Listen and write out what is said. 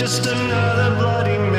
Just another Bloody